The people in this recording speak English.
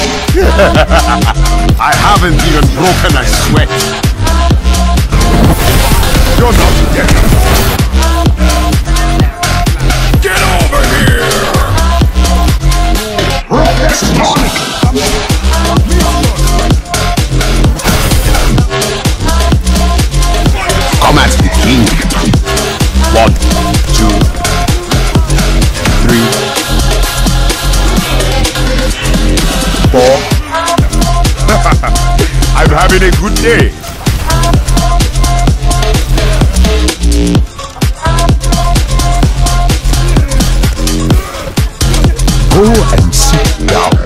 I haven't even broken a sweat. You're not dead. Get over here! Protestonic! Having a good day. Go and sit down.